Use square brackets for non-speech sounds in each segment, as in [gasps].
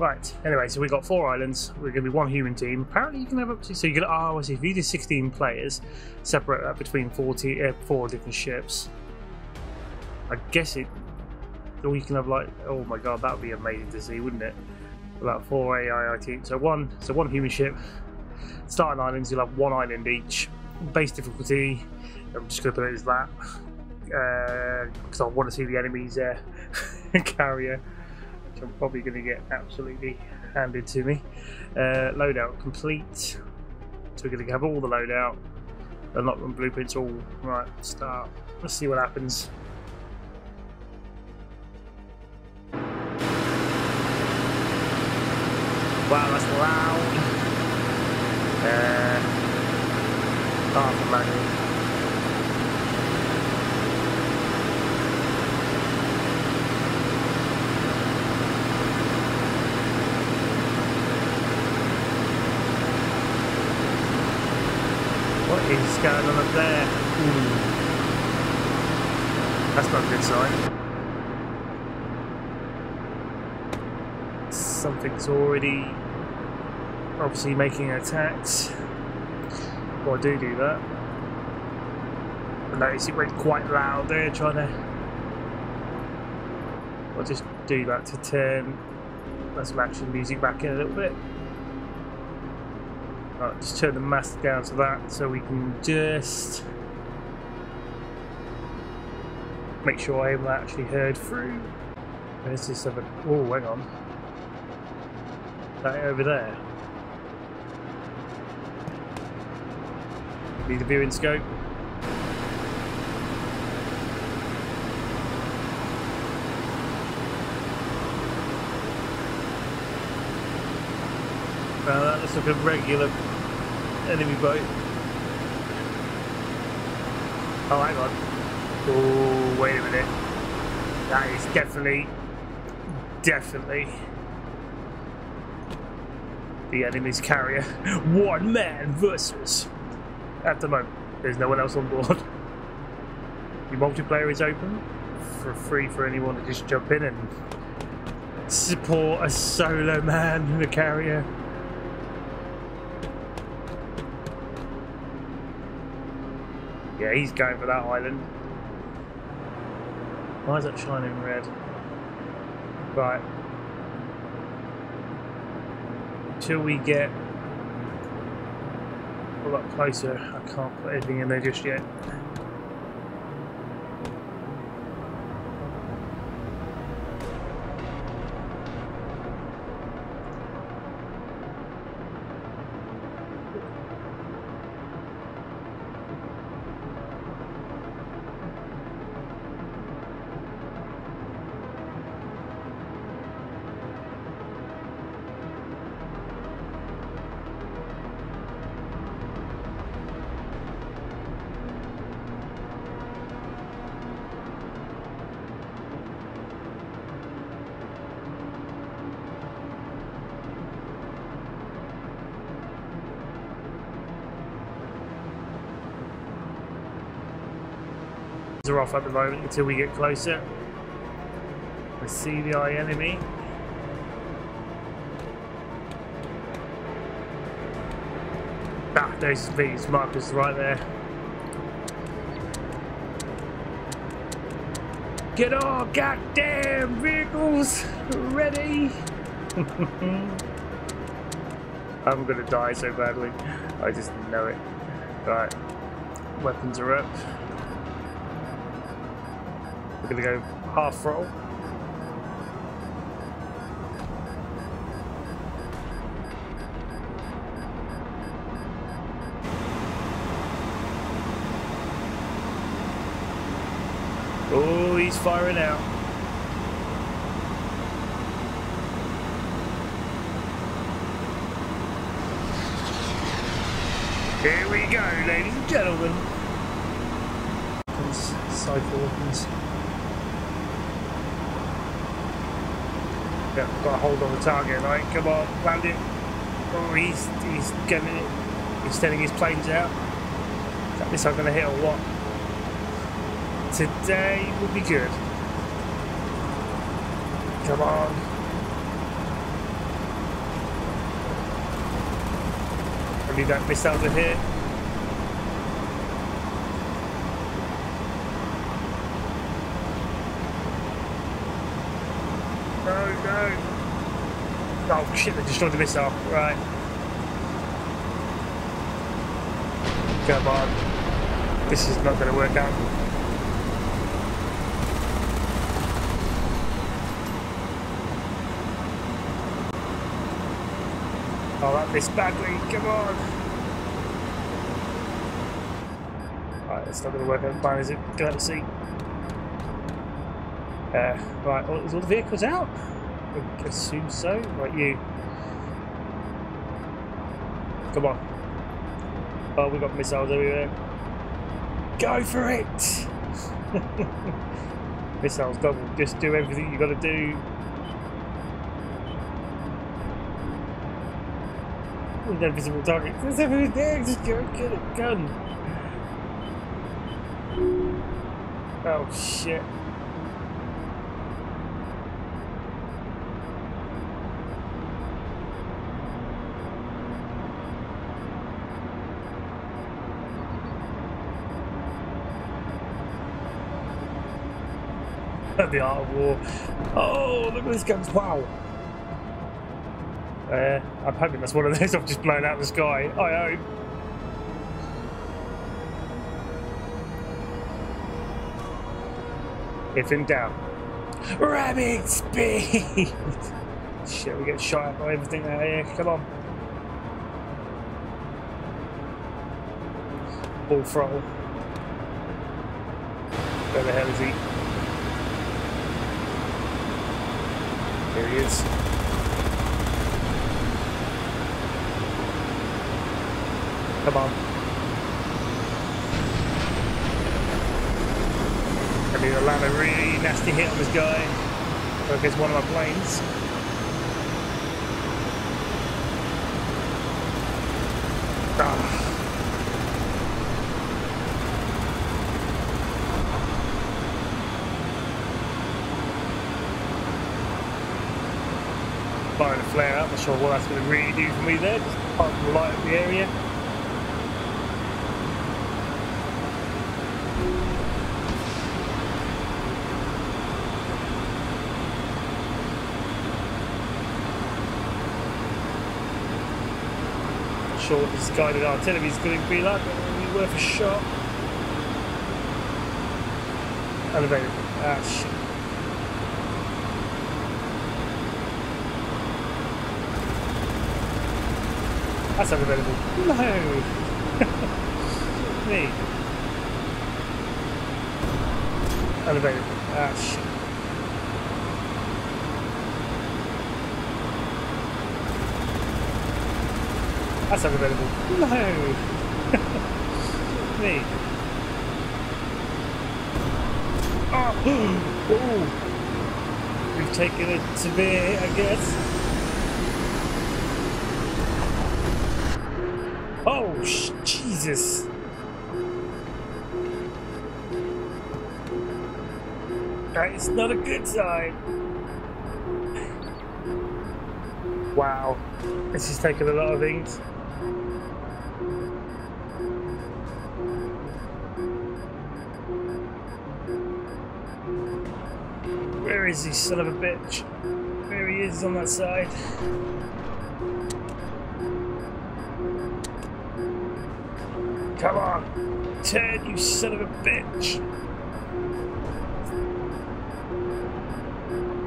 Right. Anyway, so we've got four islands. We're going to be one human team. Apparently, you can have up to. So you can. Oh, I see. If you do 16 players, separate that between 40, uh, four different ships. I guess it. Or you can have like. Oh my god, that would be amazing to see, wouldn't it? About four AI teams. So one. So one human ship. Starting islands, you'll have one island each. Base difficulty. I'm just going to put it as that because I want to see the enemies uh, [laughs] carrier which I'm probably going to get absolutely handed to me. Uh, loadout complete. So we're going to have all the loadout. Them blueprints all. Right, start. Let's see what happens. Wow, that's loud. Uh, half a manual. What is going on up there? Ooh. Hmm. That's not a good sign. Something's already obviously making attacks. Well, I do do that. I notice it went quite loud there, trying to. I'll just do that to turn. Let's some action music back in a little bit. Right, just turn the mask down to that so we can just make sure I am actually heard through. Where's this other? Oh, hang on. That over there. Need a viewing scope. Now that looks like a regular enemy boat. Oh, hang on. Oh, wait a minute. That is definitely, definitely the enemy's carrier. [laughs] One man versus. At the moment, there's no one else on board. The multiplayer is open for free for anyone to just jump in and support a solo man in a carrier. Yeah, he's going for that island. Why is that shining red? Right. Till we get a lot closer, I can't put anything in there just yet. Are off at the moment until we get closer. I see the eye enemy. Ah, there's these markers right there. Get all goddamn vehicles ready! [laughs] I'm gonna die so badly. I just know it. Right. Weapons are up. Gonna go half throttle. Oh, he's firing out. Here we go, ladies and gentlemen. Cycle weapons. Yeah, got a hold on the target. right? come on, land it. Oh, he's he's getting it. He's sending his planes out. Is that this I'm going to hit or what? Today will be good. Come on. I need that missile to hit. No, no. Oh shit, they destroyed the missile. Right. Come on. This is not going to work out. Oh, that missed badly. Come on. Right, it's not going to work out fine, is it? Go out to see. Uh, right, well, is all the vehicles out? I assume so. Right, you. Come on. Oh, we've got missiles everywhere. Go for it! [laughs] missiles double. Just do everything you got to do. With no visible target. There's everything there. Just go get a gun. Oh shit. [laughs] the art of war. Oh, look at this guns! Wow. Uh, I'm hoping that's one of those [laughs] I've just blown out the sky. I hope. If in doubt, rabbit speed! [laughs] Shit, we get shot at by everything out here. Come on. Throttle. Where the hell is he? There he is. Come on. I need to land a really nasty hit on this guy. Against one of my planes. Ah. firing a flare up. Not sure what that's going to really do for me there. Just park the light up the area. Not sure what this guided artillery is going to be like, but it'll be worth a shot. Unavailable. Ah, shit. That's unavailable. No! [laughs] Me. Unavailable. Ah, shit. That's unavailable. No! [laughs] Me. [gasps] Oh! oh! We've taken a severe hit, I guess. Oh, Jesus. That is not a good sign. Wow. This is taking a lot of things. Where is he, son of a bitch? There he is on that side. Come on! Ted, you son of a bitch!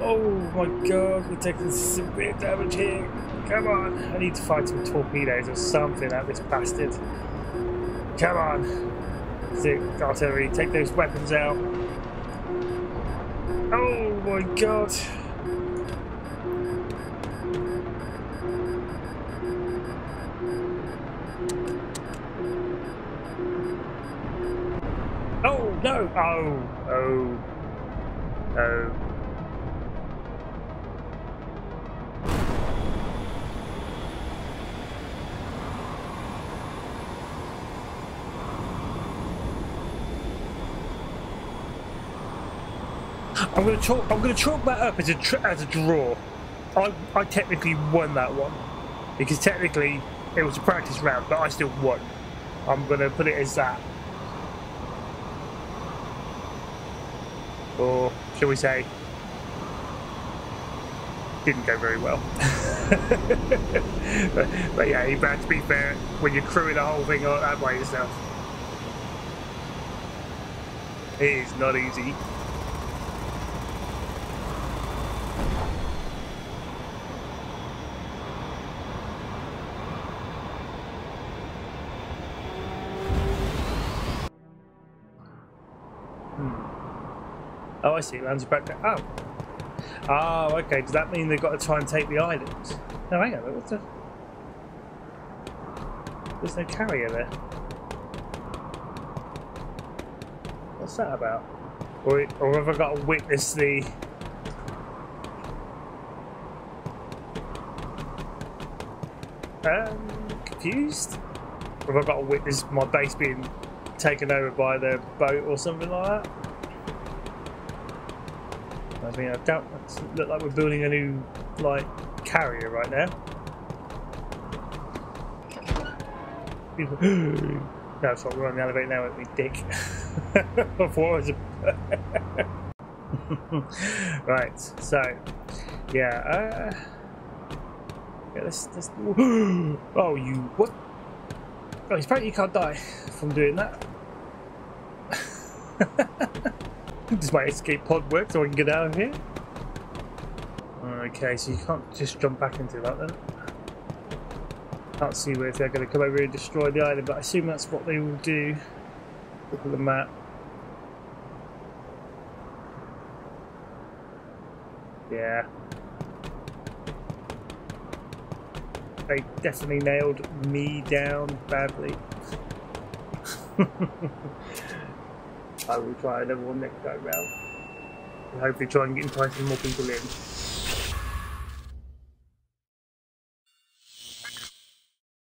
Oh my god, we're taking severe damage here. Come on! I need to find some torpedoes or something at this bastard. Come on! Zip, artillery, take those weapons out. Oh my god! No! Oh, oh, oh. I'm gonna chalk. I'm gonna chalk that up as a as a draw. I I technically won that one because technically It was a practice round, but I still won. I'm to put it as that. Or, shall we say, didn't go very well. [laughs] but, but, yeah, have to be fair when you're crewing the whole thing uh, that by yourself. It is not easy. See. It lands back down. Oh. Oh, okay. Does that mean they've got to try and take the island? No, hang on. What's the... There's no carrier there. What's that about? Or, or have I got to witness the... Um, confused? Or have I got to witness my base being taken over by the boat or something like that? I mean, I don't look like we're building a new, like, carrier right now. People, no, not, we're on the elevator now, it'd be dick. [laughs] Before it was [laughs] a... right, so, yeah, uh... Yeah. [gasps] Oh, you... What? Oh, he's apparently you can't die from doing that. [laughs] Does my escape pod work so I can get out of here? Okay, so you can't just jump back into that then. Can't see where they're going to come over and destroy the island, but I assume that's what they will do. Look at the map. Yeah. They definitely nailed me down badly. [laughs] I will try another one next go round. And hopefully try and get entice more people in.